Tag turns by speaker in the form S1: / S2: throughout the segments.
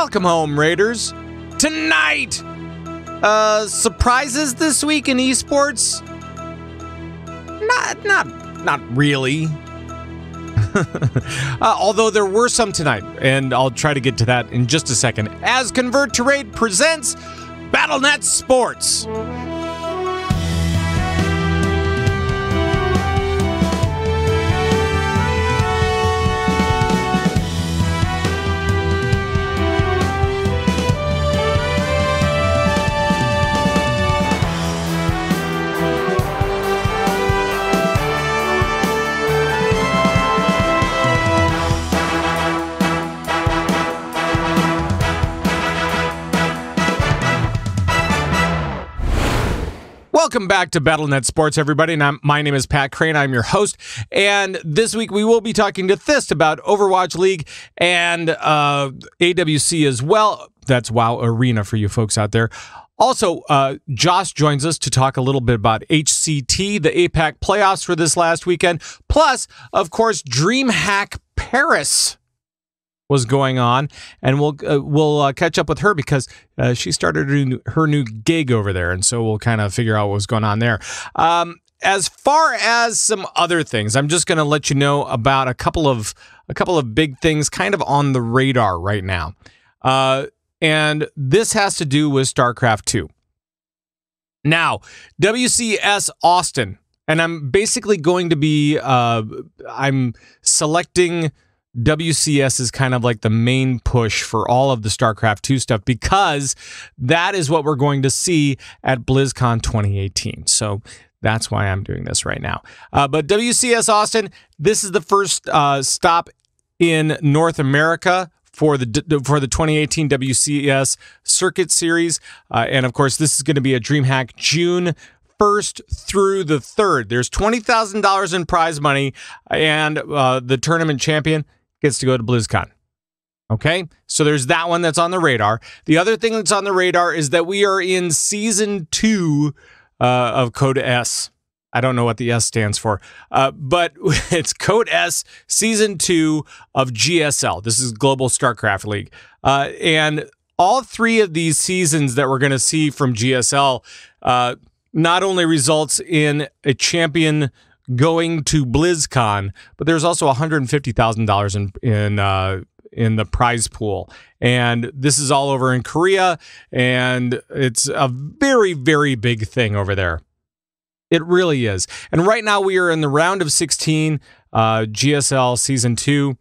S1: Welcome home, Raiders. Tonight, uh, surprises this week in esports? Not, not, not really. uh, although there were some tonight, and I'll try to get to that in just a second. As Convert to Raid presents BattleNet Sports. Welcome back to BattleNet Sports, everybody. And I'm, my name is Pat Krane. I'm your host. And this week we will be talking to Thyst about Overwatch League and uh, AWC as well. That's WoW Arena for you folks out there. Also, uh, Josh joins us to talk a little bit about HCT, the APAC playoffs for this last weekend, plus, of course, DreamHack Paris was going on, and we'll uh, we'll uh, catch up with her because uh, she started her new, her new, gig over there, and so we'll kind of figure out what was going on there. Um, as far as some other things, I'm just going to let you know about a couple of a couple of big things, kind of on the radar right now, uh, and this has to do with StarCraft Two. Now, WCS Austin, and I'm basically going to be uh, I'm selecting WCS is kind of like the main push for all of the StarCraft 2 stuff because that is what we're going to see at BlizzCon 2018. So that's why I'm doing this right now. Uh, but WCS Austin, this is the first uh, stop in North America for the for the 2018 WCS Circuit Series, uh, and of course, this is going to be a DreamHack June 1st through the 3rd. There's $20,000 in prize money, and uh, the tournament champion gets to go to BlizzCon. Okay, so there's that one that's on the radar. The other thing that's on the radar is that we are in season two uh, of Code S. I don't know what the S stands for, uh, but it's Code S season two of GSL. This is Global StarCraft League. Uh, and all three of these seasons that we're going to see from GSL uh, not only results in a champion going to BlizzCon, but there's also $150,000 in in uh, in the prize pool. And this is all over in Korea, and it's a very, very big thing over there. It really is. And right now we are in the round of 16, uh, GSL season two.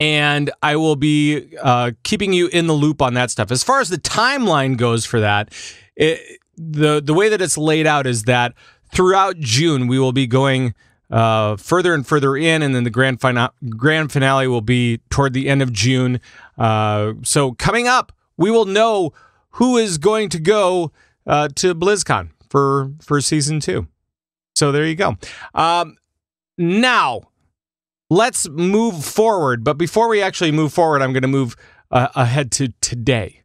S1: And I will be uh, keeping you in the loop on that stuff. As far as the timeline goes for that, it, the the way that it's laid out is that throughout June, we will be going uh, further and further in, and then the grand, fina- grand finale will be toward the end of June. Uh, so, coming up, we will know who is going to go uh, to BlizzCon for, for season two. So, there you go. Um, now, let's move forward. But before we actually move forward, I'm going to move uh, ahead to today.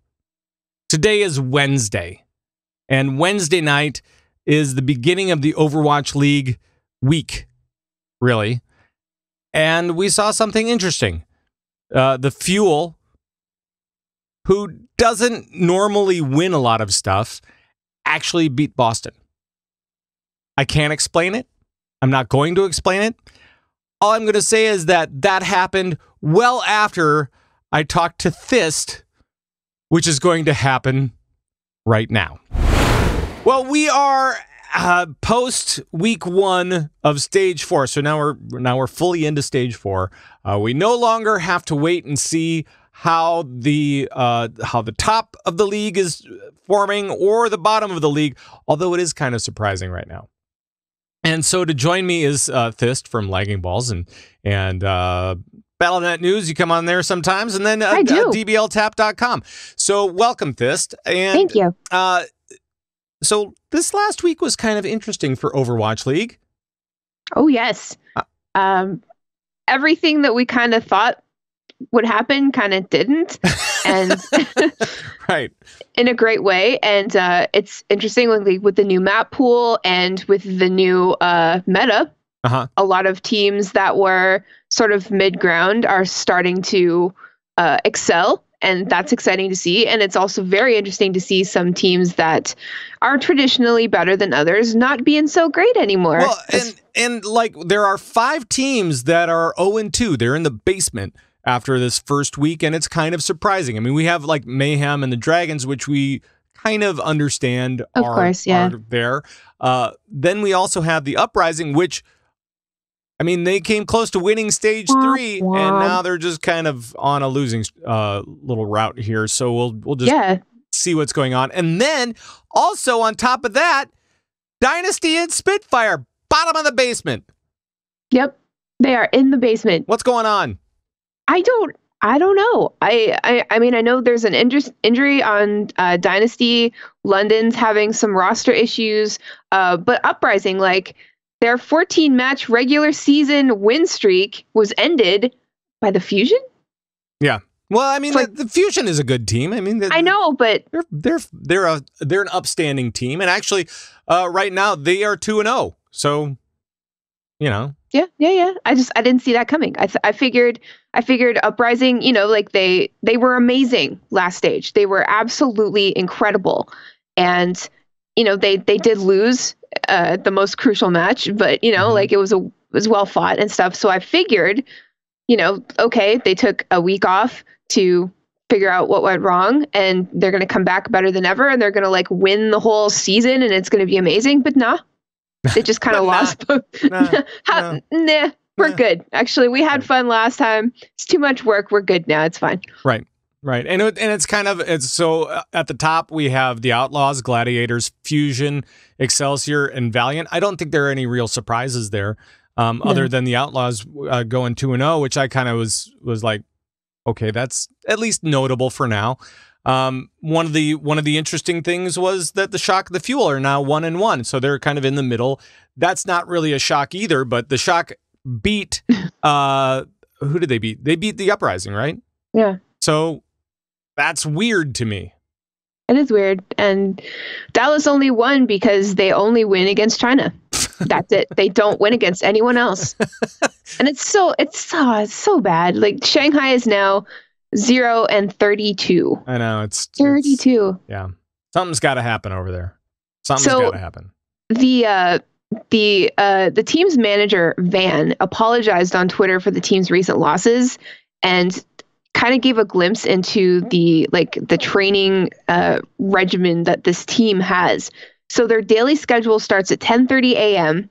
S1: Today is Wednesday, and Wednesday night is the beginning of the Overwatch League week, really. And we saw something interesting. Uh, the Fuel, who doesn't normally win a lot of stuff, actually beat Boston. I can't explain it. I'm not going to explain it. All I'm going to say is that that happened well after I talked to Thyst, which is going to happen right now. Well, we are uh, post week one of stage four, so now we're now we're fully into stage four. Uh, we no longer have to wait and see how the uh, how the top of the league is forming or the bottom of the league, although it is kind of surprising right now. And so to join me is uh, Thyst from Lagging Balls and and uh, BattleNet News. You come on there sometimes, and then uh,
S2: I do.
S1: uh, DBLTap.com. So welcome, Thyst. And
S2: Thank you.
S1: uh, so this last week was kind of interesting for Overwatch League.
S2: Oh yes.
S1: Uh,
S2: Um, everything that we kind of thought would happen kind of didn't, and
S1: Right.
S2: in a great way. And uh, it's interesting, like with the new map pool and with the new uh, meta.
S1: Uh huh.
S2: A lot of teams that were sort of mid ground are starting to uh, excel and that's exciting to see. And it's also very interesting to see some teams that are traditionally better than others not being so great anymore.
S1: Well, and and like there are five teams that are 0 and 2. They're in the basement after this first week, and it's kind of surprising. I mean, we have like Mayhem and the Dragons, which we kind of understand
S2: of
S1: are,
S2: course, yeah.
S1: are there. Uh, then we also have the Uprising, which I mean, they came close to winning stage three, and now they're just kind of on a losing uh, little route here. So we'll we'll just
S2: yeah.
S1: see what's going on. And then also on top of that, Dynasty and Spitfire, bottom of the basement.
S2: Yep, they are in the basement.
S1: What's going on?
S2: I don't. I don't know. I, I, I mean, I know there's an inj- injury on uh, Dynasty. London's having some roster issues, uh, but Uprising, like their 14 match regular season win streak, was ended by the Fusion.
S1: Yeah. Well, I mean,
S2: like,
S1: the, the, Fusion is a good team. I mean,
S2: I know, but
S1: they're they're they're a they're an upstanding team, and actually, uh, right now they are two and zero. Oh. So, you know.
S2: Yeah, yeah, yeah. I just I didn't see that coming. I th- I figured I figured Uprising, you know, like they they were amazing last stage. They were absolutely incredible, and you know they they did lose uh, the most crucial match, but you know, mm-hmm. like it was a it was well fought and stuff. So I figured, you know, okay, they took a week off to figure out what went wrong and they're going to come back better than ever and they're going to like win the whole season and it's going to be amazing. But nah they just kind of lost
S1: nah, nah,
S2: How, nah, we're nah. good. Actually we had fun last time. It's too much work. We're good now. It's fine.
S1: Right Right, and it, and it's kind of it's so uh, at the top we have the Outlaws, Gladiators, Fusion, Excelsior, and Valiant. I don't think there are any real surprises there, um, no. other than the Outlaws uh, going two and zero, oh, which I kind of was was like, okay, that's at least notable for now. Um, one of the one of the interesting things was that the Shock, the Fuel are now one and one, so they're kind of in the middle. That's not really a shock either, but the Shock beat. Uh, who did they beat? They beat the Uprising, right?
S2: Yeah.
S1: So that's weird to me.
S2: It is weird. And Dallas only won because they only win against China. That's it. They don't win against anyone else. and it's so it's so it's so bad. Like Shanghai is now 0 and 32.
S1: I know, it's
S2: 32.
S1: It's, yeah. Something's got to happen over there. Something's so, got to happen.
S2: The uh the uh the team's manager Van apologized on Twitter for the team's recent losses and kind of gave a glimpse into the like the training uh, regimen that this team has. So their daily schedule starts at 10:30 a.m.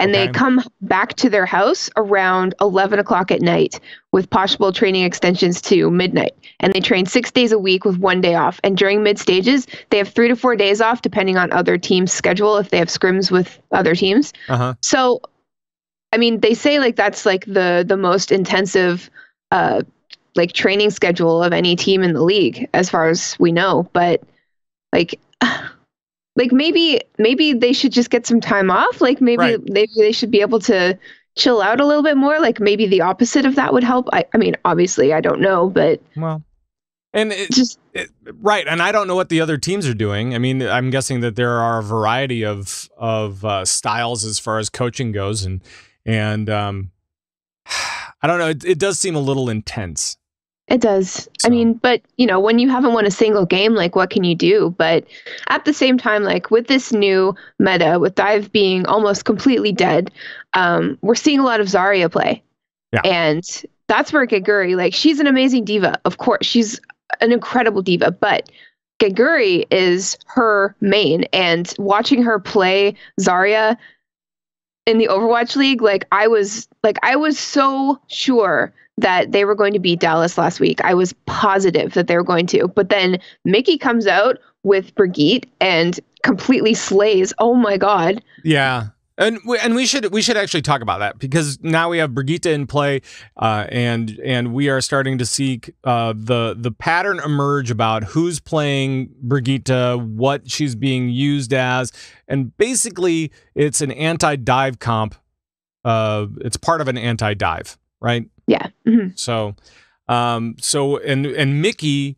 S2: and okay. they come back to their house around 11 o'clock at night with possible training extensions to midnight. And they train six days a week with one day off. And during mid stages, they have three to four days off, depending on other teams' schedule if they have scrims with other teams.
S1: Uh-huh.
S2: So, I mean, they say like that's like the the most intensive uh, like training schedule of any team in the league as far as we know but like like maybe maybe they should just get some time off like maybe right. maybe they should be able to chill out a little bit more like maybe the opposite of that would help. I, I mean obviously i don't know but
S1: well and it, just it, right and i don't know what the other teams are doing. I mean i'm guessing that there are a variety of of uh, styles as far as coaching goes and and um i don't know it, it does seem a little intense
S2: it does. So. I mean, but you know, when you haven't won a single game, like what can you do? But at the same time, like with this new meta, with Dive being almost completely dead, um, we're seeing a lot of Zarya play.
S1: Yeah.
S2: And that's where Geguri, like she's an amazing D.Va. Of course, she's an incredible D.Va, but Geguri is her main. And watching her play Zarya in the Overwatch League, like I was like I was so sure that they were going to beat Dallas last week. I was positive that they were going to. But then Mickie comes out with Brigitte and completely slays. Oh my god.
S1: Yeah. And we, and we should we should actually talk about that because now we have Brigitte in play, uh, and and we are starting to see uh, the the pattern emerge about who's playing Brigitte, what she's being used as, and basically it's an anti dive comp. Uh, it's part of an anti dive, right?
S2: Yeah. Mm-hmm.
S1: So, um, so and and Mickie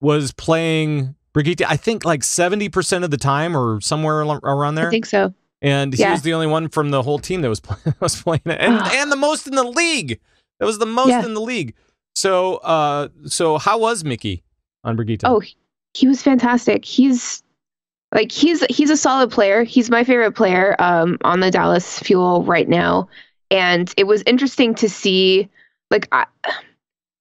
S1: was playing Brigitte. I think like seventy percent of the time, or somewhere around there. I
S2: think so.
S1: And he yeah. was the only one from the whole team that was play- was playing it, and and the most in the league. That was the most yeah. in the league. So, uh, so how was Mickie on Brigitte?
S2: Oh, he was fantastic. He's like he's he's a solid player. He's my favorite player um, on the Dallas Fuel right now, and it was interesting to see. Like, I,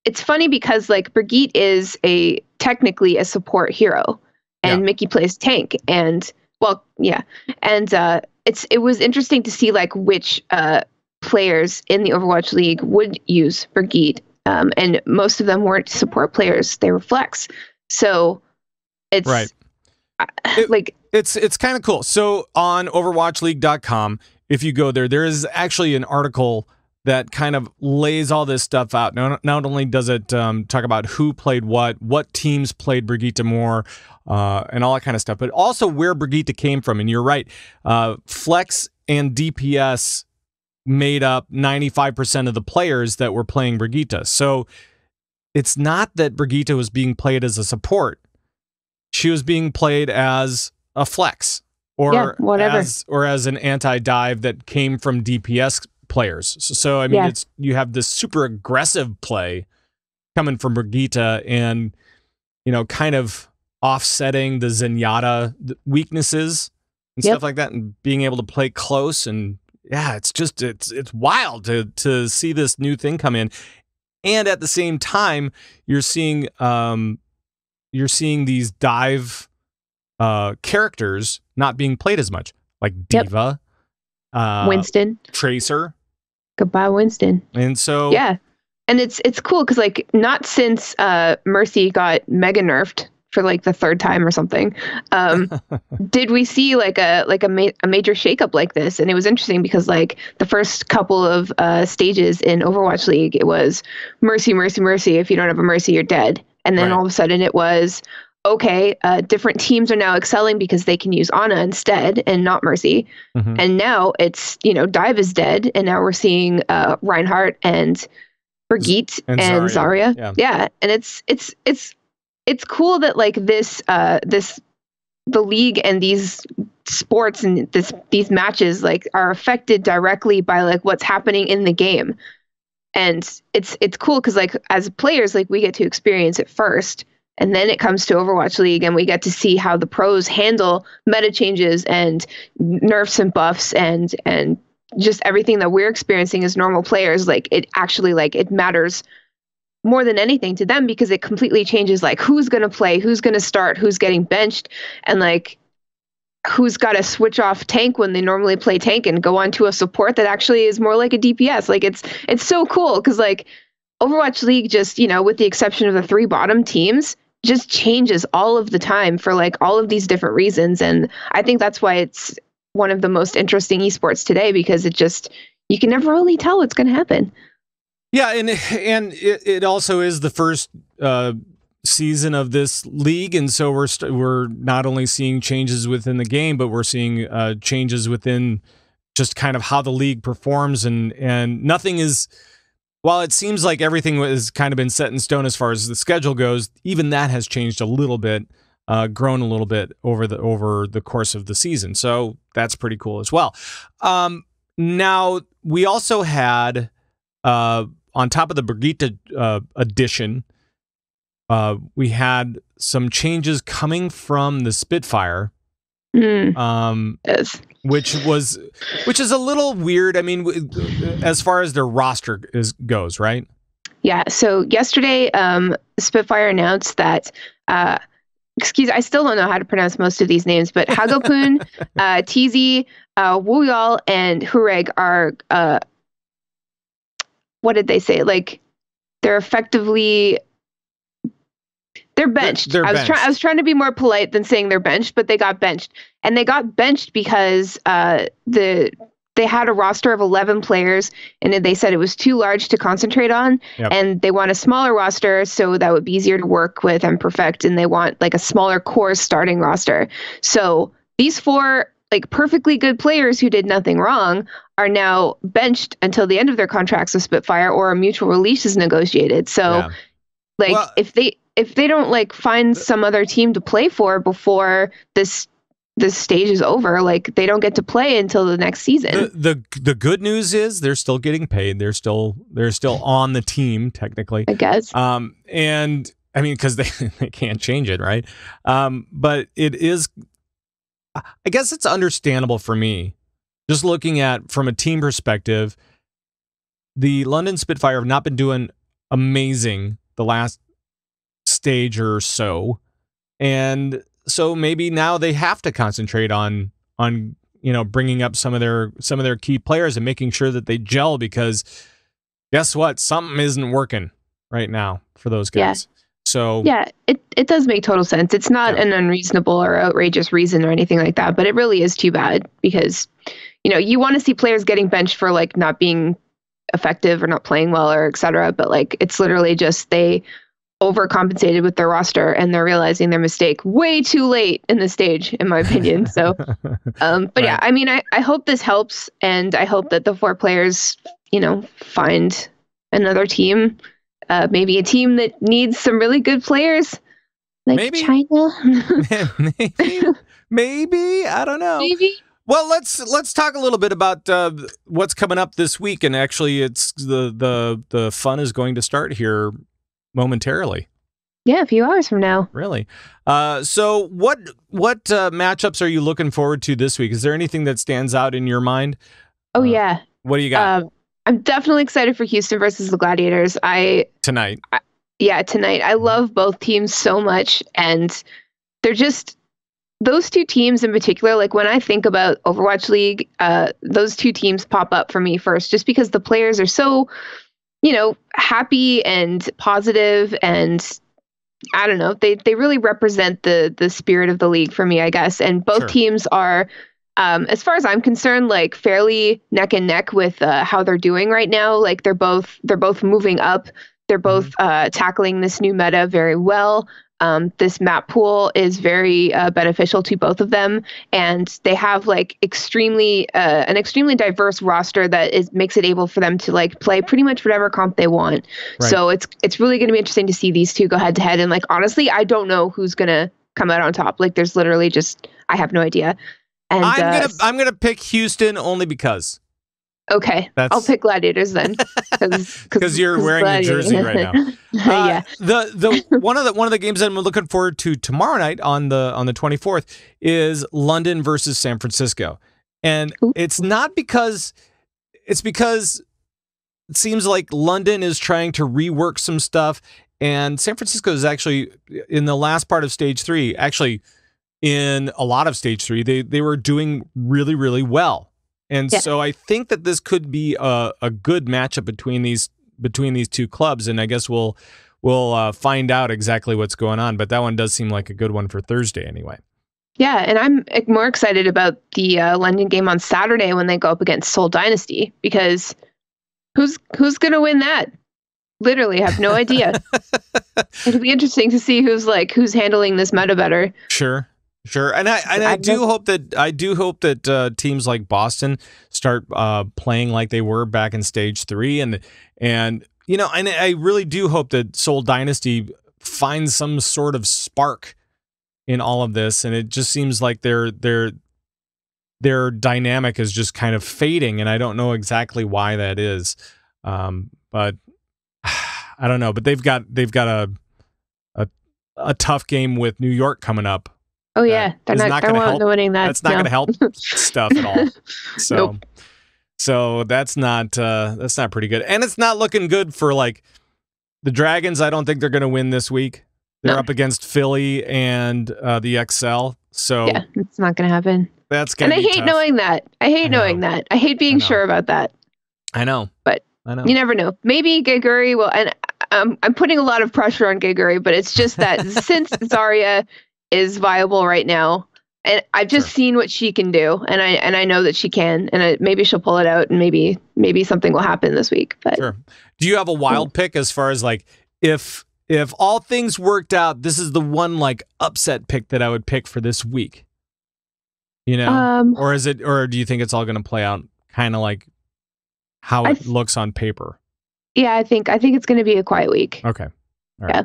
S2: it's funny because like Brigitte is a technically a support hero, and yeah. Mickie plays tank, and well, yeah, and uh, it's it was interesting to see like which uh, players in the Overwatch League would use Brigitte, um, and most of them weren't support players; they were flex. So it's
S1: right.
S2: It, like
S1: it's it's kind of cool. So on overwatchleague.com, if you go there, there is actually an article that kind of lays all this stuff out. Not, not only does it um, talk about who played what, what teams played Brigitte more, uh, and all that kind of stuff, but also where Brigitte came from. And you're right, uh, Flex and DPS made up 95% of the players that were playing Brigitte. So it's not that Brigitte was being played as a support she was being played as a flex or yeah, whatever. as or as an anti-dive that came from DPS players. So, so I mean, yeah. it's you have this super aggressive play coming from Brigitte and you know, kind of offsetting the Zenyatta weaknesses and yep. stuff like that, and being able to play close and yeah, it's just it's it's wild to to see this new thing come in, and at the same time, you're seeing um, you're seeing these dive uh, characters not being played as much, like D.Va,
S2: yep. uh, Winston,
S1: Tracer.
S2: Goodbye, Winston.
S1: And so
S2: yeah, and it's it's cool because like not since uh, Mercy got mega nerfed for like the third time or something um, did we see like a like a, ma- a major shakeup like this and it was interesting because like the first couple of uh, stages in overwatch league it was mercy mercy mercy if you don't have a mercy you're dead and then right. all of a sudden it was okay, uh, different teams are now excelling because they can use Ana instead and not Mercy. Mm-hmm. And now it's, you know, Dive is dead. And now we're seeing uh, Reinhardt and Brigitte and, and Zarya. Yeah. yeah. And it's, it's, it's, it's cool that like this, uh, this, the league and these sports and this, these matches like are affected directly by like what's happening in the game and it's it's cool because like as players like we get to experience it first and then it comes to overwatch league and we get to see how the pros handle meta changes and nerfs and buffs and and just everything that we're experiencing as normal players like it actually like it matters more than anything to them because it completely changes like who's going to play who's going to start who's getting benched and like who's got to switch off tank when they normally play tank and go on to a support that actually is more like a DPS. Like it's it's so cool because like Overwatch League just you know with the exception of the three bottom teams just changes all of the time for like all of these different reasons and I think that's why it's one of the most interesting esports today because it just you can never really tell what's going to happen.
S1: Yeah, and and it, it also is the first uh, season of this league, and so we're we st- we're not only seeing changes within the game, but we're seeing uh, changes within just kind of how the league performs, and and nothing is. While it seems like everything has kind of been set in stone as far as the schedule goes, even that has changed a little bit, uh, grown a little bit over the over the course of the season. So that's pretty cool as well. Um, now we also had uh, on top of the Brigitte uh, edition, uh, we had some changes coming from the Spitfire.
S2: Mm. Um, yes.
S1: Which was which is a little weird. I mean, as far as their roster is goes, right?
S2: Yeah. So yesterday, um, Spitfire announced that. Uh, excuse, I still don't know how to pronounce most of these names, but HaGoPeun, uh, TiZi, uh, WooHyal, and Hooreg are. Uh, what did they say? Like, they're effectively they're benched. They're, they're I was trying. I was trying to be more polite than saying they're benched, but they got benched, and they got benched because uh, the they had a roster of 11 players and they said it was too large to concentrate on yep. and they want a smaller roster so that would be easier to work with and perfect and they want like a smaller core starting roster so these four like perfectly good players who did nothing wrong are now benched until the end of their contracts with spitfire or a mutual release is negotiated so yeah. like well, if they if they don't like find some other team to play for before this this stage is over. Like they don't get to play until the next season.
S1: The, the the good news is they're still getting paid. They're still they're still on the team technically.
S2: I guess.
S1: Um, and I mean, because they they can't change it, right? Um, but it is. I guess it's understandable for me, just looking at from a team perspective. The London Spitfire have not been doing amazing the last stage or so, and so maybe now they have to concentrate on on you know bringing up some of their some of their key players and making sure that they gel because guess what something isn't working right now for those guys. Yeah. So
S2: yeah, it, it does make total sense. It's not yeah. an unreasonable or outrageous reason or anything like that, but it really is too bad because you know you want to see players getting benched for like not being effective or not playing well or etc. But like it's literally just they overcompensated with their roster and they're realizing their mistake way too late in the stage in my opinion. So um, but right. yeah i mean I, I hope this helps and i hope that the four players you know find another team uh, maybe a team that needs some really good players like maybe. china.
S1: Maybe. Maybe. I don't know.
S2: Maybe.
S1: Well, let's let's talk a little bit about uh, what's coming up this week, and actually, it's the the the fun is going to start here momentarily.
S2: Yeah, a few hours from now.
S1: Really? Uh, so, what what uh, matchups are you looking forward to this week? Is there anything that stands out in your mind?
S2: Oh uh, yeah.
S1: What do you got? Um,
S2: I'm definitely excited for Houston versus the Gladiators. I
S1: tonight.
S2: I, yeah, tonight. I love both teams so much, and they're just those two teams in particular. Like when I think about Overwatch League, uh, those two teams pop up for me first, just because the players are so you know, happy and positive and I don't know. They they really represent the the spirit of the league for me, I guess. And both sure. teams are um, as far as I'm concerned, like fairly neck and neck with uh, how they're doing right now. Like they're both they're both moving up. They're both mm-hmm. uh, tackling this new meta very well. Um, this map pool is very uh, beneficial to both of them, and they have like extremely uh, an extremely diverse roster that is makes it able for them to like play pretty much whatever comp they want. Right. So it's it's really going to be interesting to see these two go head to head. And like honestly, I don't know who's gonna come out on top. Like there's literally just I have no idea.
S1: And I'm uh, gonna I'm gonna pick Houston only because.
S2: Okay, That's... I'll pick Gladiators then,
S1: because you're wearing the jersey right now. Uh, yeah. The the one of the one of the games that I'm looking forward to tomorrow night on the on the 24th is London versus San Francisco, and Ooh. it's not because it's because it seems like London is trying to rework some stuff, and San Francisco is actually in the last part of Stage Three. Actually, in a lot of Stage Three, they they were doing really really well and yeah. so I think that this could be a, a good matchup between these between these two clubs, and I guess we'll we'll uh, find out exactly what's going on. But that one does seem like a good one for Thursday, anyway.
S2: Yeah, and I'm more excited about the uh, London game on Saturday when they go up against Seoul Dynasty because who's who's gonna win that? Literally, have no idea. It'll be interesting to see who's like who's handling this meta better.
S1: Sure. Sure, and I and I do hope that I do hope that uh, teams like Boston start uh, playing like they were back in Stage Three, and and you know, and I really do hope that Seoul Dynasty finds some sort of spark in all of this, and it just seems like their their their dynamic is just kind of fading, and I don't know exactly why that is, um, but I don't know. But they've got they've got a a a tough game with New York coming up
S2: Oh yeah, they're not, not going to help. Winning that.
S1: That's not no. going to help stuff at all. So, nope. so that's not uh, that's not pretty good, and it's not looking good for like the Dragons. I don't think they're going to win this week. They're no. up against Philly and uh, the XL. So
S2: yeah, it's not going to happen.
S1: That's going
S2: and I hate
S1: tough.
S2: knowing that. I hate I knowing that. I hate being I sure about that.
S1: I know,
S2: but I know. You never know. Maybe Geguri will, and I'm I'm putting a lot of pressure on Geguri, but it's just that since Zarya is viable right now. And I've just sure. seen what she can do, and I and I know that she can, and I, maybe she'll pull it out, and maybe maybe something will happen this week. But
S1: sure. Do you have a wild pick as far as like if if all things worked out, this is the one like upset pick that I would pick for this week? You know, um, or is it, or do you think it's all going to play out kind of like how it th- looks on paper?
S2: Yeah, I think I think it's going to be a quiet week.
S1: Okay. All right. Yeah.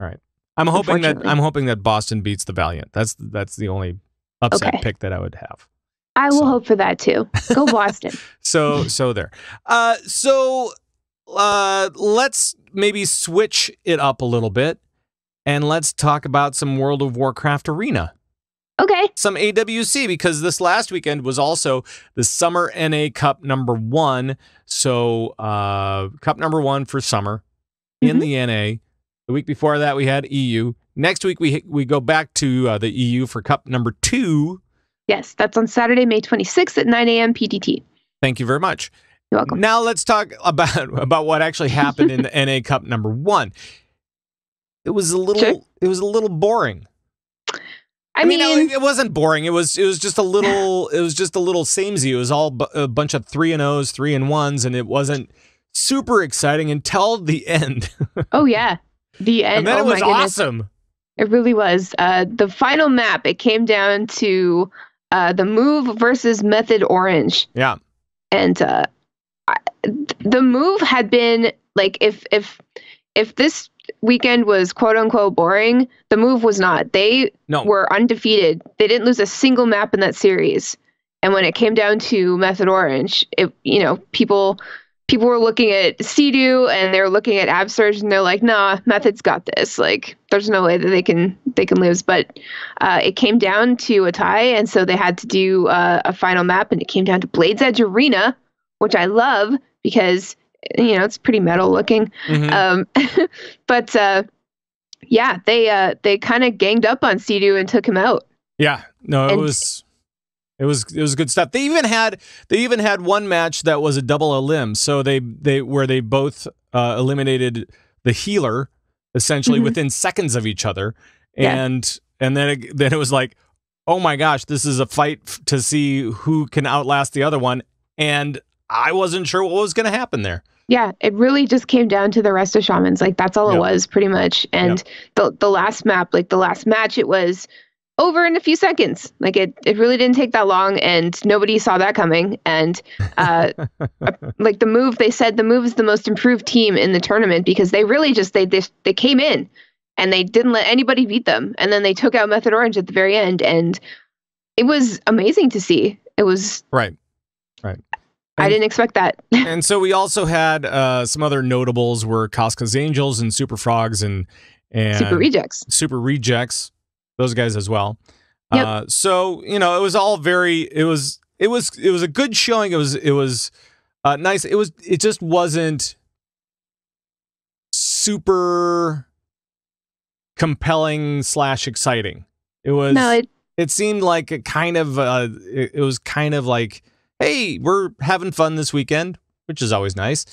S1: All right. I'm hoping that I'm hoping that Boston beats the Valiant. That's that's the only upset
S2: Okay.
S1: pick that I would have.
S2: I will
S1: So-
S2: hope for that too. Go Boston.
S1: So so there. Uh, so uh, let's maybe switch it up a little bit, and let's talk about some World of Warcraft Arena.
S2: okay.
S1: some AWC because this last weekend was also the Summer NA Cup number one. So, uh, Cup number one for summer in
S2: Mhm.
S1: the NA. The week before that, we had EU. Next week, we we go back to uh, the EU for Cup number two.
S2: Yes, that's on Saturday, May 26th at 9 a.m. PDT.
S1: Thank you very much.
S2: You're welcome.
S1: Now let's talk about about what actually happened in the NA Cup number one. It was a little.
S2: Sure.
S1: It was a little boring.
S2: I, mean,
S1: it- it wasn't boring. It was it was just a little it was just a little samey. It was all bu- a bunch of three and O's, three and ones, and it wasn't super exciting until the end.
S2: oh yeah, the end.
S1: and then
S2: oh
S1: it was awesome.
S2: it really was. Uh, the final map. It came down to uh, the move versus Method Orange.
S1: Yeah.
S2: and uh, I, the move had been like if if if this weekend was quote unquote boring, the move was not. They
S1: No.
S2: were undefeated. They didn't lose a single map in that series. And when it came down to Method Orange, it you know people people were looking at Cdew and they're looking at Absterge and they're like, nah, Method's got this. Like, there's no way that they can they can lose. But uh, it came down to a tie, and so they had to do uh, a final map, and it came down to Blades Edge Arena, which I love because you know it's pretty metal looking.
S1: Mhm.
S2: Um, but uh, yeah, they uh, they kind of ganged up on Cdew and took him out.
S1: yeah. No, it
S2: and-
S1: was it was it was good stuff. They even had they even had one match that was a double elim. So they they where they both uh, eliminated the healer essentially
S2: Mhm.
S1: within seconds of each other,
S2: Yeah.
S1: and and then it, then it was like, oh my gosh, this is a fight f- to see who can outlast the other one, and I wasn't sure what was going to happen there.
S2: Yeah, it really just came down to the resto shamans. Like that's all
S1: Yep.
S2: it was, pretty much. And the the last map, like the last match, it was over in a few seconds. Like it, it really didn't take that long, and nobody saw that coming. And uh, like the move, they said the move is the most improved team in the tournament because they really just they they, they came in and they didn't let anybody beat them, and then they took out Method Orange at the very end, and it was amazing to see. It was
S1: Right, right.
S2: I didn't expect that.
S1: and so we also had uh, some other notables were Casca's Angels and Super Frogs and and
S2: Super rejects.
S1: Super Rejects, those guys as well.
S2: Yep.
S1: Uh, so you know, it was all very. It was it was it was a good showing. It was it was uh, nice. It was it just wasn't super compelling slash exciting. It was
S2: No, it
S1: it seemed like a kind of uh, it, it was kind of like hey we're having fun this weekend which is always nice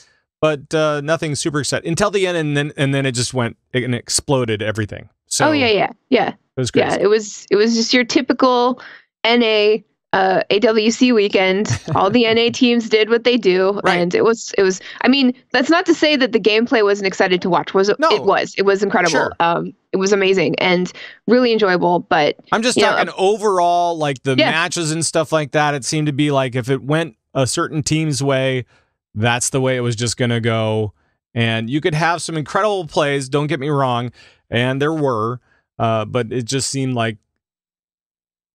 S1: but uh, nothing super exciting until the end and then and then it just went and exploded everything so
S2: oh yeah, yeah, yeah.
S1: it was great
S2: Yeah, it was it was just your typical NA uh, AWC weekend. All the NA teams did what they do,
S1: Right.
S2: and it was it was. I mean, that's not to say that the gameplay wasn't excited to watch. Was it?
S1: No.
S2: It was. It was incredible.
S1: Sure.
S2: Um, it was amazing and really enjoyable. But
S1: i'm just
S2: you know,
S1: talking overall like the
S2: Yeah.
S1: matches and stuff like that it seemed to be like if it went a certain team's way that's the way it was just going to go and you could have some incredible plays don't get me wrong and there were uh, but it just seemed like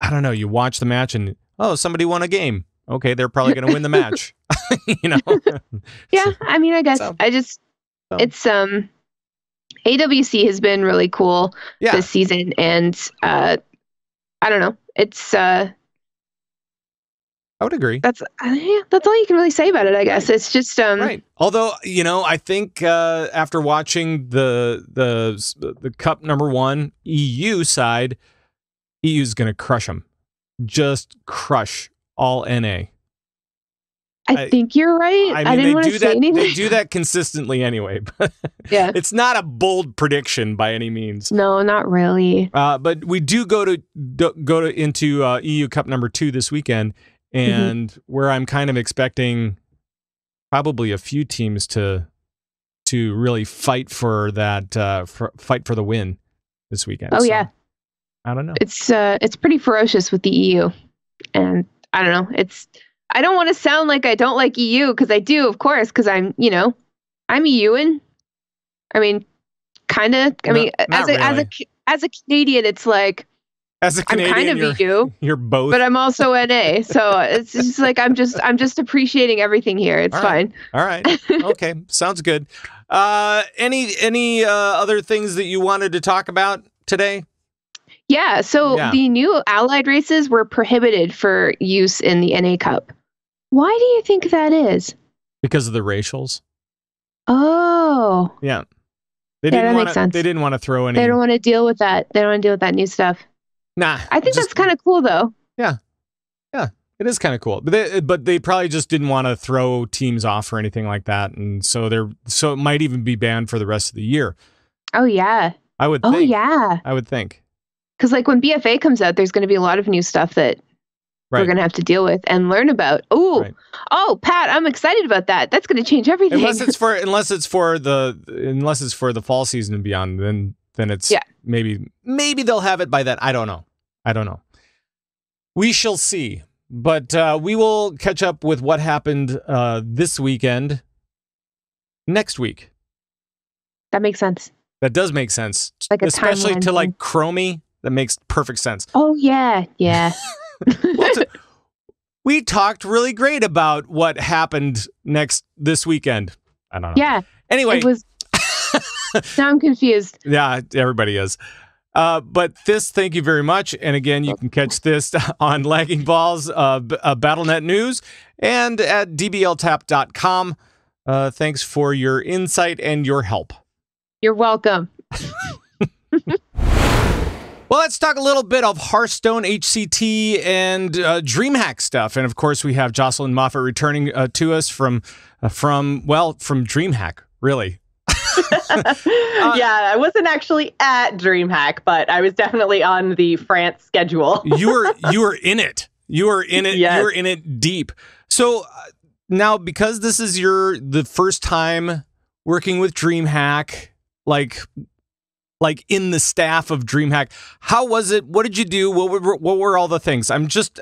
S1: i don't know you watch the match and oh somebody won a game okay they're probably going to win the match you know
S2: yeah, I mean, I guess
S1: So-
S2: I just
S1: so.
S2: it's um. AWC has been really cool
S1: yeah
S2: this season, and uh, I don't know. It's uh,
S1: i would agree
S2: that's that's all you can really say about it. I guess it's just um,
S1: right although you know i think uh, after watching the the the cup number one eu side eu's gonna crush them just crush all na
S2: I,
S1: I-
S2: think you're right.
S1: i
S2: I, didn't want
S1: do
S2: to say
S1: that
S2: anything.
S1: they do that consistently anyway but
S2: yeah.
S1: it's not a bold prediction by any means
S2: No, not really.
S1: uh, but we do go to do- go to into uh, eu cup number two this weekend
S2: Mm-hmm.
S1: and where i'm kind of expecting probably a few teams to to really fight for that uh for, fight for the win this weekend
S2: Oh,
S1: So,
S2: yeah.
S1: i don't know
S2: It's uh, it's pretty ferocious with the EU, and I don't know. It's I don't want to sound like I don't like EU because I do, of course, because I'm you know I'm EUing. I mean, kind of. I
S1: No-
S2: mean, as a as a as a Canadian, it's like
S1: As a Canadian,
S2: I'm kind
S1: you're,
S2: of EU,
S1: you're both.
S2: but I'm also NA. So it's just like I'm just I'm just appreciating everything here. It's
S1: All right.
S2: fine.
S1: All right. Okay. Sounds good. Uh, any any uh, other things that you wanted to talk about today?
S2: Yeah. So
S1: Yeah.
S2: the new Allied races were prohibited for use in the NA Cup. Why do you think that is?
S1: Because of the racials.
S2: Oh,
S1: Yeah. They
S2: Yeah,
S1: didn't
S2: that
S1: want
S2: makes
S1: to.
S2: sense.
S1: They didn't want to throw any.
S2: they don't want to deal with that. They don't want to deal with that new stuff.
S1: Nah.
S2: I think
S1: just-
S2: that's kind of cool, though. Yeah. Yeah.
S1: It is kind of cool, but they, but they probably just didn't want to throw teams off or anything like that, and so they're so it might even be banned for the rest of the year.
S2: Oh yeah.
S1: I would.
S2: Oh
S1: think.
S2: yeah.
S1: I would think.
S2: Because like when BFA comes out, there's going to be a lot of new stuff that
S1: Right.
S2: we're going to have to deal with and learn about. Oh,
S1: Right.
S2: oh, Pat, I'm excited about that. That's going to change everything.
S1: Unless it's for unless it's for the unless it's for the fall season and beyond, then then it's
S2: Yeah.
S1: maybe maybe they'll have it by then. I don't know. I don't know. We shall see. But uh, we will catch up with what happened uh, this weekend next week.
S2: that makes sense.
S1: That does make sense,
S2: Like a
S1: especially to like. Chromie. That makes perfect sense.
S2: Oh yeah, yeah.
S1: We talked really great about what happened next this weekend. I don't know.
S2: yeah.
S1: Anyway,
S2: It was. now I'm confused.
S1: Yeah, everybody is. Uh, but this, thank you very much. And again, you can catch this on Lagging Balls, uh, B- uh, BattleNet News, and at dbltap.com. Uh, thanks for your insight and your help.
S2: You're welcome.
S1: Well, let's talk a little bit of Hearthstone, HCT, and uh, DreamHack stuff. And of course, we have Jocelyn Moffett returning uh, to us from, uh, from well, from DreamHack, really.
S3: yeah, I wasn't actually at DreamHack, but I was definitely on the France schedule.
S1: you were you were in it. You were in it.
S3: Yes.
S1: You were in it deep. So uh, now, because this is your the first time working with DreamHack, like like in the staff of DreamHack, how was it? What did you do? What were what were all the things? I'm just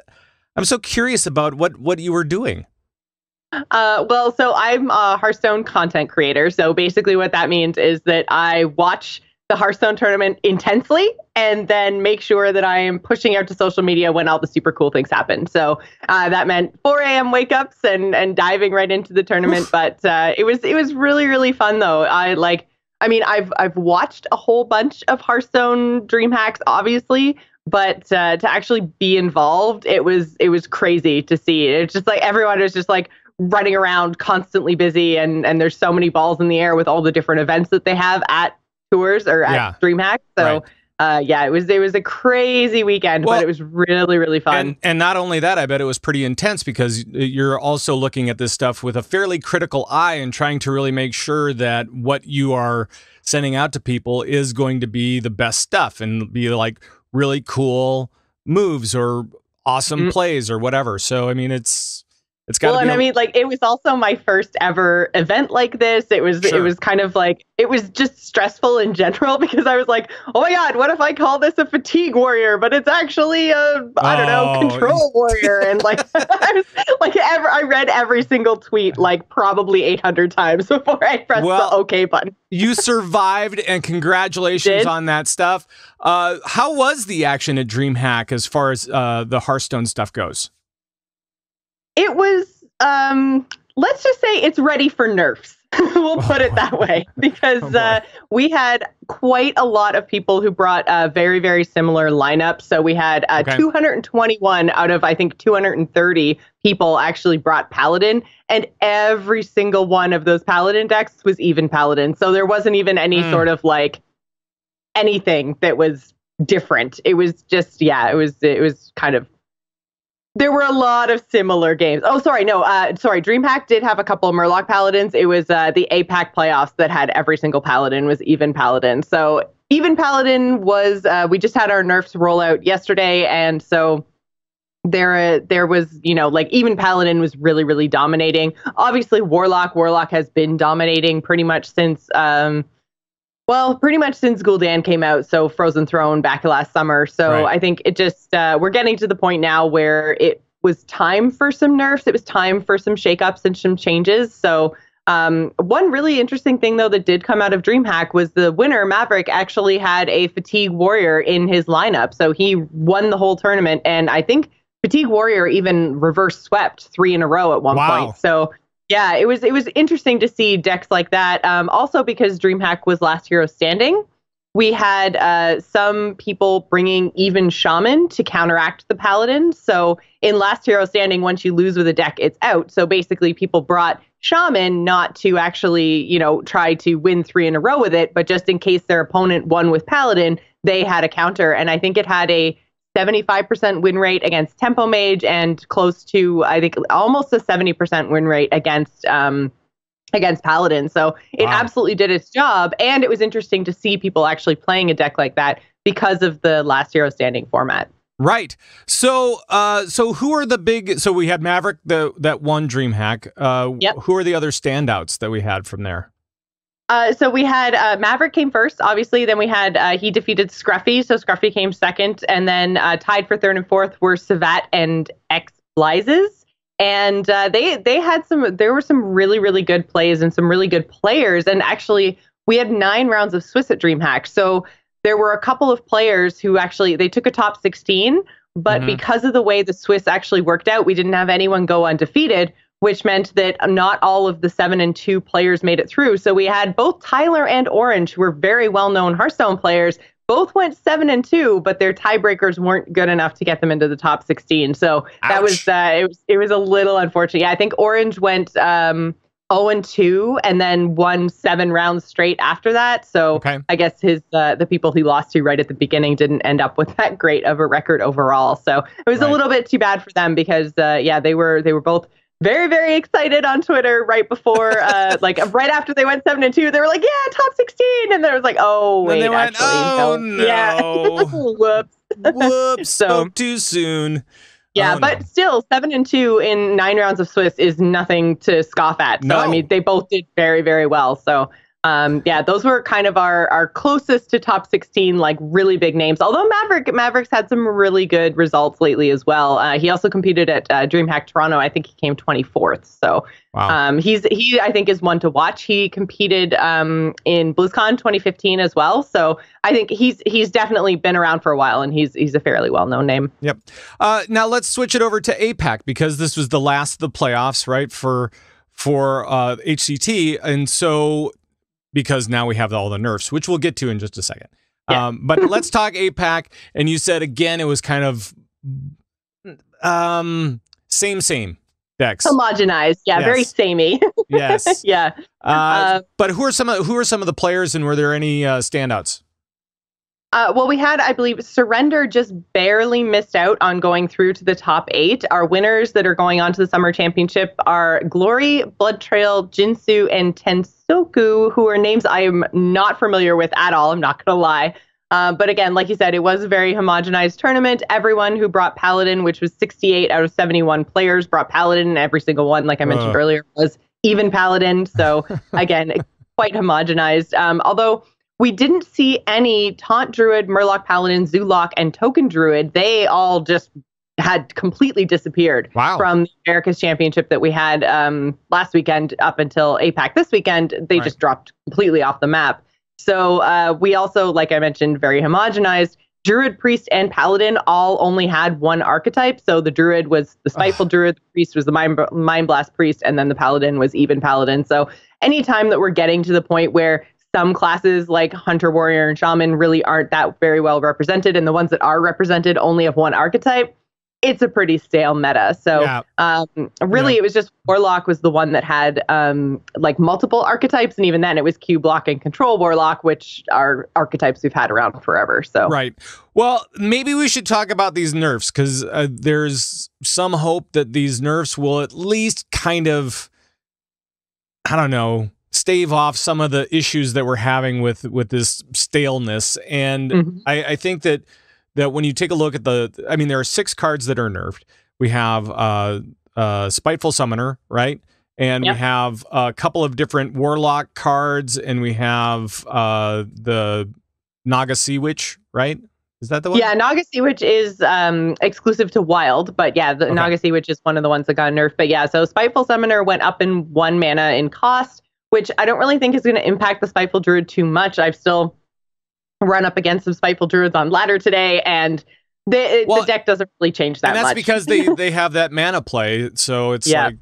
S1: I'm so curious about what what you were doing.
S3: Uh, well, so I'm a Hearthstone content creator. So basically, what that means is that I watch the Hearthstone tournament intensely and then make sure that I am pushing out to social media when all the super cool things happen. So uh, that meant 4 a.m. wake ups and and diving right into the tournament. but uh, it was it was really really fun though. I like. I mean, I've I've watched a whole bunch of Hearthstone dream hacks, obviously, but uh, to actually be involved, it was it was crazy to see. It's just like everyone was just like running around, constantly busy, and and there's so many balls in the air with all the different events that they have at tours or at
S1: Yeah.
S3: DreamHack. So.
S1: Right.
S3: Uh, yeah, it was it was a crazy weekend,
S1: Well,
S3: but it was really really fun.
S1: And and not only that, I bet it was pretty intense because you're also looking at this stuff with a fairly critical eye and trying to really make sure that what you are sending out to people is going to be the best stuff and be like really cool moves or awesome
S3: Mm.
S1: plays or whatever. So I mean, it's it's got
S3: well, and
S1: a-
S3: I mean, like it was also my first ever event like this. It was
S1: Sure.
S3: it was kind of like it was just stressful in general because I was like, oh my god, what if I call this a fatigue warrior, but it's actually a I don't
S1: Oh.
S3: know control warrior, and like I was like ever I read every single tweet like probably 800 times before I pressed
S1: Well-
S3: the OK button.
S1: you survived and congratulations
S3: Did.
S1: on that stuff. Uh, how was the action at DreamHack as far as uh, the Hearthstone stuff goes?
S3: It was um let's just say it's ready for nerfs. we'll put it that way because
S1: Oh,
S3: uh, we had quite a lot of people who brought uh, very very similar lineups. So we had uh,
S1: Okay.
S3: 221 out of I think 230 people actually brought paladin, and every single one of those paladin decks was even paladin. So there wasn't even any
S1: Mm.
S3: sort of like anything that was different. It was just yeah, it was it was kind of there were a lot of similar games. Oh, sorry, no, uh, sorry. DreamHack did have a couple of Murloc Paladins. It was uh, the APAC playoffs that had every single Paladin was even Paladin. So even Paladin was. Uh, we just had our nerfs roll out yesterday, and so there uh, there was you know like even Paladin was really really dominating. Obviously, Warlock Warlock has been dominating pretty much since. Um, well, pretty much since Gul'dan came out, so Frozen Throne back last summer. So
S1: Right.
S3: I think it just uh, we're getting to the point now where it was time for some nerfs. It was time for some shakeups and some changes. So um, one really interesting thing though that did come out of DreamHack was the winner Maverick actually had a Fatigue Warrior in his lineup, so he won the whole tournament, and I think Fatigue Warrior even reverse swept three in a row at one
S1: Wow.
S3: point. So yeah, it was it was interesting to see decks like that. Um, also because DreamHack was last hero standing, we had uh, some people bringing even shaman to counteract the paladin. So in last hero standing, once you lose with a deck, it's out. So basically, people brought shaman not to actually you know try to win three in a row with it, but just in case their opponent won with paladin, they had a counter. And I think it had a 75% win rate against Tempo Mage and close to, I think, almost a 70% win rate against um, against Paladin. So it
S1: Wow.
S3: absolutely did its job. And it was interesting to see people actually playing a deck like that because of the last hero standing format.
S1: Right. So, uh, so who are the big? So we had Maverick, the that one DreamHack. Uh,
S3: Yep.
S1: Who are the other standouts that we had from there?
S3: Uh, so we had uh, Maverick came first, obviously. Then we had uh, he defeated Scruffy, so Scruffy came second, and then uh, tied for third and fourth were Savat and X Blizes. And uh, they they had some there were some really really good plays and some really good players. And actually, we had nine rounds of Swiss at DreamHack, so there were a couple of players who actually they took a top 16, but
S1: Mhm.
S3: because of the way the Swiss actually worked out, we didn't have anyone go undefeated which meant that not all of the seven and two players made it through. So we had both Tyler and Orange, who were very well known Hearthstone players, both went seven and two, but their tiebreakers weren't good enough to get them into the top 16. So that was uh, it was it was a little unfortunate. Yeah, I think Orange went um 0 and 2 and then won seven rounds straight after that. So
S1: Okay.
S3: I guess his uh, the people he lost to right at the beginning didn't end up with that great of a record overall. So it was
S1: Right.
S3: a little bit too bad for them because uh, yeah, they were they were both very very excited on Twitter right before uh, like right after they went seven and two. They were like, yeah, top sixteen, and then it was like, oh wait,
S1: they went,
S3: actually,
S1: "Oh,
S3: yeah,
S1: no."
S3: whoops.
S1: Whoops!
S3: So-
S1: spoke too soon.
S3: Yeah,
S1: Oh,
S3: but
S1: no.
S3: still, seven and two in nine rounds of Swiss is nothing to scoff at. So
S1: No.
S3: I mean, they both did very, very well. So um, yeah, those were kind of our our closest to top sixteen, like really big names. Although Maverick Mavericks had some really good results lately as well. Uh, he also competed at uh, DreamHack Toronto. I think he came twenty fourth. So
S1: Wow.
S3: um, he's he I think is one to watch. He competed um, in BlizzCon 2015 as well. So I think he's he's definitely been around for a while, and he's he's a fairly well known name.
S1: Yep. Uh, now let's switch it over to APAC because this was the last of the playoffs, right? For for uh, HCT, and so because now we have all the nerfs, which we'll get to in just a second.
S3: Yeah.
S1: Um, but let's talk APAC. And you said again, it was kind of um, same same decks.
S3: Homogenized, yeah, very samey.
S1: yes.
S3: yeah.
S1: Uh,
S3: Uh,
S1: but who are some of who are some of the players, and were there any uh, standouts?
S3: Uh, well, we had, I believe, Surrender just barely missed out on going through to the top eight. Our winners that are going on to the Summer Championship are Glory, Blood Trail, Jinsu, and Tensoku, who are names I am not familiar with at all. I'm not going to lie. Uh, but again, like you said, it was a very homogenized tournament. Everyone who brought Paladin, which was 68 out of 71 players, brought Paladin. and Every single one, like I mentioned
S1: Ugh.
S3: earlier, was even Paladin. So again, quite homogenized. Um, although we didn't see any Taunt Druid, Murloc Paladin, Zoolock, and Token Druid. They all just had completely disappeared
S1: Wow.
S3: from the America's Championship that we had um, last weekend up until APAC this weekend. They
S1: Right.
S3: just dropped completely off the map. So uh, we also, like I mentioned, very homogenized. Druid, Priest, and Paladin all only had one archetype. So the Druid was the Spiteful Druid, the Priest was the Mind, Mind Blast Priest, and then the Paladin was even Paladin. So anytime that we're getting to the point where some classes like Hunter, Warrior, and Shaman really aren't that very well represented, and the ones that are represented only have one archetype, it's a pretty stale meta. So
S1: yeah.
S3: um, really,
S1: Yeah.
S3: it was just Warlock was the one that had um, like multiple archetypes, and even then, it was Cubelock and Control Warlock, which are archetypes we've had around forever. So
S1: Right. Well, maybe we should talk about these nerfs because uh, there's some hope that these nerfs will at least kind of, I don't know, stave off some of the issues that we're having with with this staleness. And
S3: Mhm.
S1: I, I think that that when you take a look at the, I mean, there are six cards that are nerfed. We have uh, uh, Spiteful Summoner, right? And
S3: Yep.
S1: we have a couple of different Warlock cards, and we have uh, the Naga Sea Witch, right? Is that the one?
S3: Yeah, Naga Sea Witch is um, exclusive to Wild, but yeah, the
S1: Okay.
S3: Naga Sea Witch is one of the ones that got nerfed. But yeah, so Spiteful Summoner went up in one mana in cost, which I don't really think is going to impact the Spiteful Druid too much. I've still run up against some Spiteful Druids on ladder today, and the,
S1: Well,
S3: the deck doesn't really change that much.
S1: and that's
S3: much.
S1: because they they have that mana play, so it's
S3: Yeah.
S1: like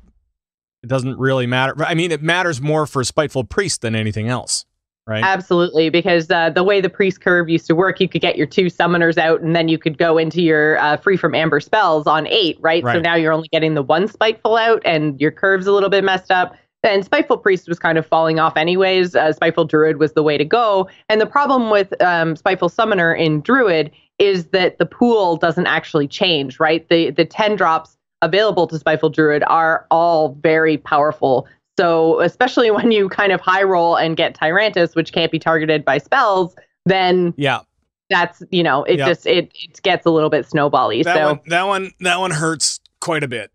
S1: it doesn't really matter. I mean, it matters more for Spiteful Priest than anything else, right?
S3: Absolutely, because uh, the way the priest curve used to work, you could get your two summoners out, and then you could go into your uh, free from amber spells on eight, right? So now you're only getting the one spiteful out, and your curve's a little bit messed up. And spiteful priest was kind of falling off anyways. Uh, spiteful druid was the way to go. And the problem with um, spiteful summoner in druid is that the pool doesn't actually change, right? The the ten drops available to spiteful druid are all very powerful. So especially when you kind of high roll and get Tyrantus, which can't be targeted by spells, then
S1: yeah,
S3: that's you know it
S1: Yep.
S3: just it, it gets a little bit snowbally.
S1: that
S3: so
S1: one that one that one hurts quite a bit.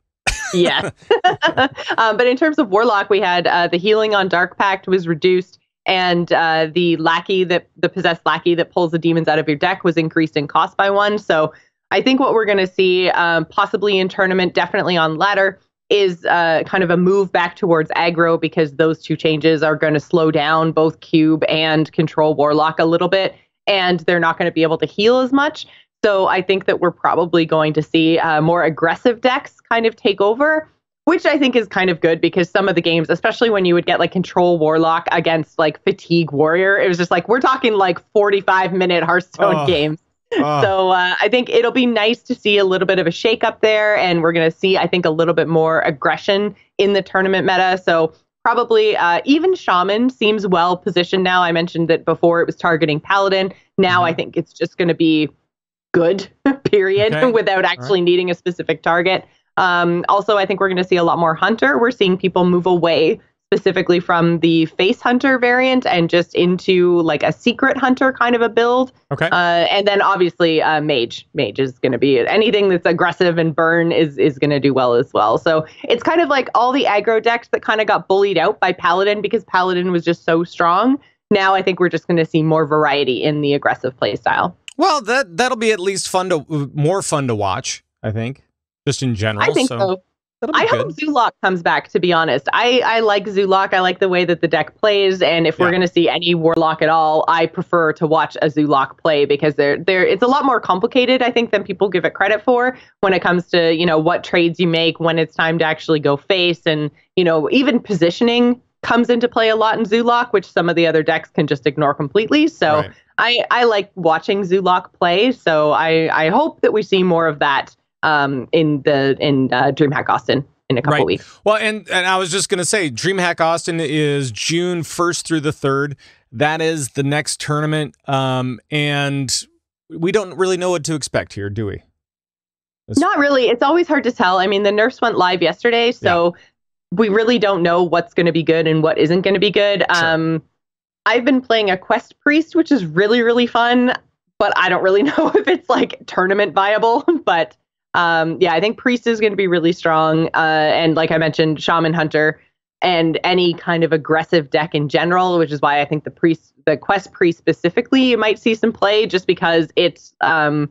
S3: Yeah. um, but in terms of Warlock, we had uh, the healing on Dark Pact was reduced, and uh, the lackey that the possessed lackey that pulls the demons out of your deck was increased in cost by one. So I think what we're going to see, um, possibly in tournament, definitely on ladder, is uh, kind of a move back towards aggro because those two changes are going to slow down both cube and control Warlock a little bit, and they're not going to be able to heal as much. So I think that we're probably going to see uh, more aggressive decks kind of take over, which I think is kind of good because some of the games, especially when you would get like Control Warlock against like Fatigue Warrior, it was just like we're talking like 45 minute Hearthstone
S1: Oh.
S3: games.
S1: Oh,
S3: So uh, I think it'll be nice to see a little bit of a shake up there, and we're going to see, I think, a little bit more aggression in the tournament meta. So probably uh, even Shaman seems well positioned now. I mentioned that before it was targeting Paladin. Now I
S1: Mhm.
S3: think it's just going to be good, period,
S1: Okay.
S3: without actually needing a specific target. Um, also, I think we're going to see a lot more Hunter. We're seeing people move away specifically from the face hunter variant and just into like a secret hunter kind of a build.
S1: okay.
S3: Uh, and then obviously uh, mage. Mage is going to be. Anything that's aggressive and burn is is going to do well as well. So it's kind of like all the aggro decks that kind of got bullied out by Paladin because Paladin was just so strong. Now I think we're just going to see more variety in the aggressive play style.
S1: Well, that that'll be at least fun to more fun to watch. I think, just in general.
S3: I think so.
S1: That'll
S3: I
S1: good.
S3: hope Zoolock comes back. To be honest, I I like Zoolock. I like the way that the deck plays, and if we're going to see any Warlock at all, I prefer to watch a Zoolock play because they're they're it's a lot more complicated. I think than people give it credit for when it comes to you know what trades you make when it's time to actually go face, and you know even positioning comes into play a lot in Zoolock, which some of the other decks can just ignore completely. So.
S1: Right.
S3: I, I like watching Zoolock play, so I, I hope that we see more of that um, in the in uh, DreamHack Austin in a couple
S1: Right.
S3: weeks.
S1: Well, and and I was just gonna say, DreamHack Austin is June first through the third. That is the next tournament, um, and we don't really know what to expect here, do we?
S3: Not really. It's always hard to tell. I mean, the nerfs went live yesterday, so we really don't know what's going to be good and what isn't going to be good.
S1: Sure.
S3: Um, I've been playing a quest priest, which is really really fun, but I don't really know if it's like tournament viable. but um, yeah, I think priest is going to be really strong, uh, and like I mentioned, shaman hunter. And any kind of aggressive deck in general, which is why I think the priest, the quest priest specifically, you might see some play just because it's um,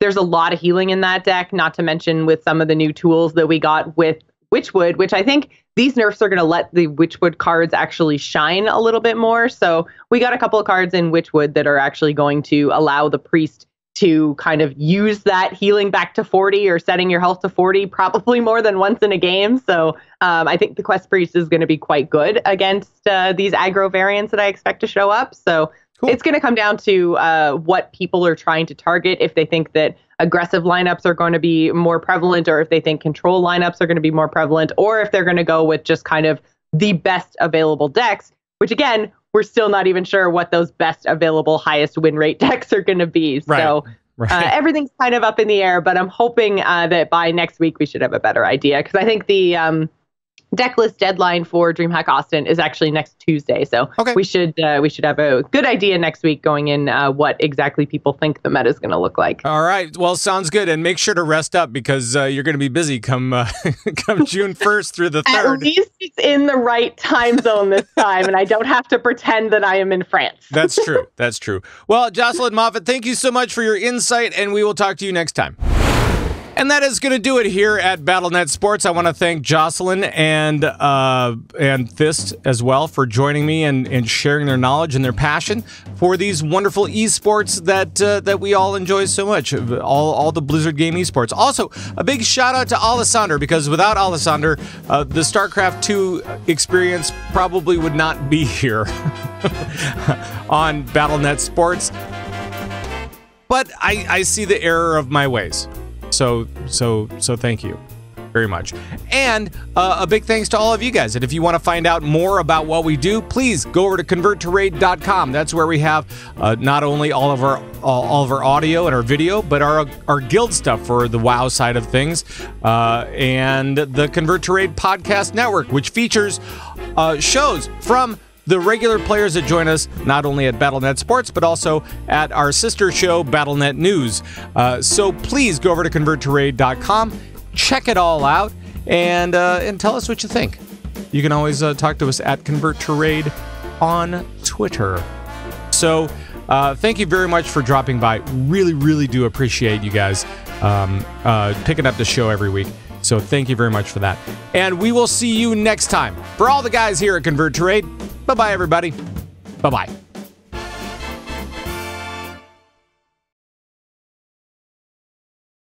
S3: there's a lot of healing in that deck, not to mention with some of the new tools that we got with Witchwood, which I think these nerfs are going to let the Witchwood cards actually shine a little bit more. So we got a couple of cards in Witchwood that are actually going to allow the priest to kind of use that healing back to 40 or setting your health to 40 probably more than once in a game. So um, I think the Quest Priest is going to be quite good against uh, these aggro variants that I expect to show up. So
S1: Cool.
S3: it's going to come down to uh, what people are trying to target. If they think that aggressive lineups are going to be more prevalent, or if they think control lineups are going to be more prevalent, or if they're going to go with just kind of the best available decks, which again, we're still not even sure what those best available highest win rate decks are going to be.
S1: Right.
S3: So
S1: Right.
S3: uh, everything's kind of up in the air, but I'm hoping uh, that by next week we should have a better idea because I think the um, deck list deadline for DreamHack Austin is actually next Tuesday. So
S1: Okay.
S3: we should uh, we should have a good idea next week going in uh, what exactly people think the meta is going to look like.
S1: All right. Well, sounds good. And make sure to rest up because uh, you're going to be busy come uh, come June 1st through the third.
S3: At
S1: 3rd.
S3: least it's in the right time zone this time, and I don't have to pretend that I am in France.
S1: That's true. That's true. Well, Jocelyn Moffett, thank you so much for your insight, and we will talk to you next time. And that is going to do it here at BattleNet Sports. I want to thank Jocelyn and uh, and Thyst as well for joining me and, and sharing their knowledge and their passion for these wonderful esports that uh, that we all enjoy so much. All all the Blizzard game esports. Also, a big shout out to Alessander because without Alessander, uh, the StarCraft 2 experience probably would not be here on BattleNet Sports. But I, I see the error of my ways. So so so thank you very much. And uh, a big thanks to all of you guys. And if you want to find out more about what we do, please go over to converttoraid.com. That's where we have uh, not only all of our all, all of our audio and our video, but our our guild stuff for the WoW side of things, uh, and the Convert to Raid podcast network, which features uh, shows from the regular players that join us not only at BattleNet Sports but also at our sister show BattleNet News. Uh, so please go over to converttoraid.com, check it all out, and uh, and tell us what you think. You can always uh, talk to us at ConvertToRaid on Twitter. So uh, thank you very much for dropping by. Really, really do appreciate you guys um, uh, picking up the show every week. So thank you very much for that. And we will see you next time. For all the guys here at Convert bye bye, everybody. Bye bye.